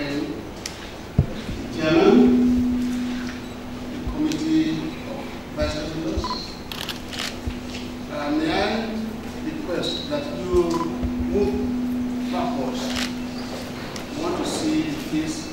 Karen, Chairman, the Committee of Vice Presidents. Uh, may I request that you move backwards. I want to see this